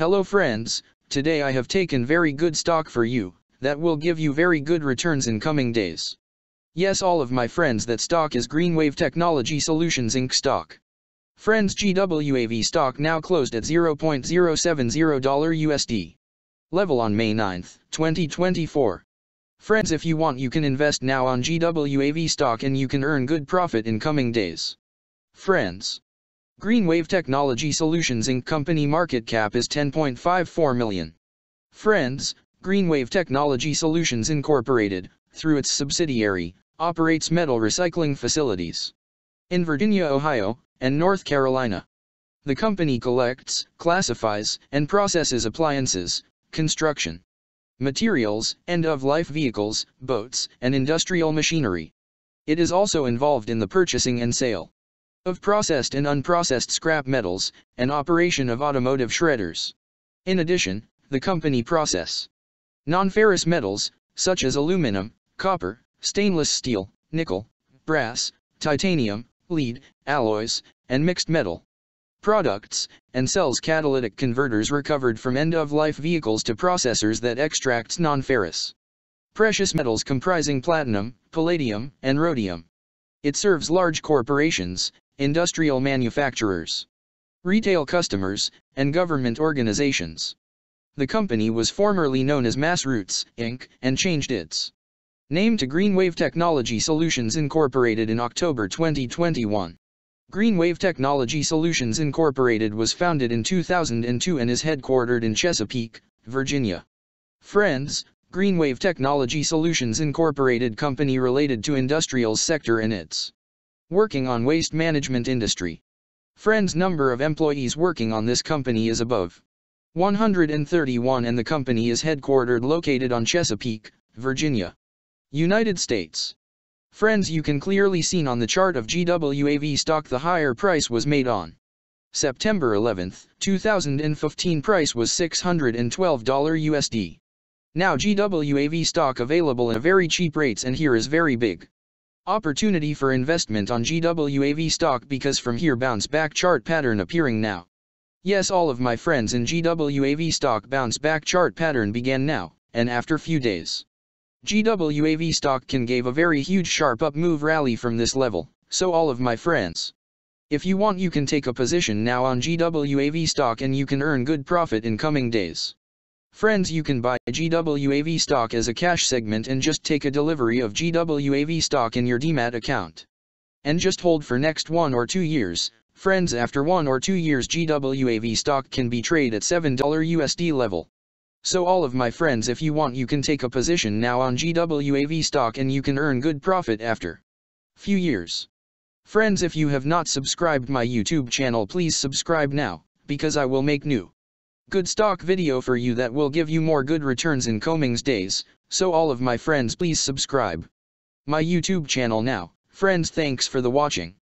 Hello friends, today I have taken very good stock for you, that will give you very good returns in coming days. Yes all of my friends that stock is Greenwave Technology Solutions Inc. stock. Friends GWAV stock now closed at $0.070 USD. Level on May 9, 2024. Friends if you want you can invest now on GWAV stock and you can earn good profit in coming days. Friends. Greenwave Technology Solutions Inc. company market cap is 10.54 million. Friends, Greenwave Technology Solutions Incorporated, through its subsidiary, operates metal recycling facilities in Virginia, Ohio, and North Carolina. The company collects, classifies, and processes appliances, construction materials, end-of-life vehicles, boats, and industrial machinery. It is also involved in the purchasing and sale of processed and unprocessed scrap metals, and operation of automotive shredders. In addition, the company process non-ferrous metals, such as aluminum, copper, stainless steel, nickel, brass, titanium, lead, alloys, and mixed metal products, and sells catalytic converters recovered from end-of-life vehicles to processors that extracts non-ferrous precious metals comprising platinum, palladium, and rhodium. It serves large corporations, industrial manufacturers, retail customers, and government organizations. The company was formerly known as Massroots, Inc., and changed its name to Greenwave Technology Solutions Incorporated in October 2021. Greenwave Technology Solutions Incorporated was founded in 2002 and is headquartered in Chesapeake, Virginia. Friends, Greenwave Technology Solutions Incorporated company related to industrial sector and its working on waste management industry. Friends number of employees working on this company is above 131 and the company is headquartered located on Chesapeake, Virginia, United States. Friends you can clearly seen on the chart of GWAV stock the higher price was made on September 11, 2015 price was $612 USD. Now GWAV stock available at very cheap rates and here is very big. Opportunity for investment on GWAV stock because from here bounce back chart pattern appearing now. Yes all of my friends in GWAV stock bounce back chart pattern began now, and after few days. GWAV stock can gave a very huge sharp up move rally from this level, so all of my friends. If you want you can take a position now on GWAV stock and you can earn good profit in coming days. Friends you can buy GWAV stock as a cash segment and just take a delivery of GWAV stock in your demat account. And just hold for next one or two years, friends after one or two years GWAV stock can be trade at $7 USD level. So all of my friends if you want you can take a position now on GWAV stock and you can earn good profit after few years. Friends if you have not subscribed my YouTube channel please subscribe now, because I will make new good stock video for you that will give you more good returns in Comings days, so all of my friends please subscribe my YouTube channel now. Friends thanks for the watching.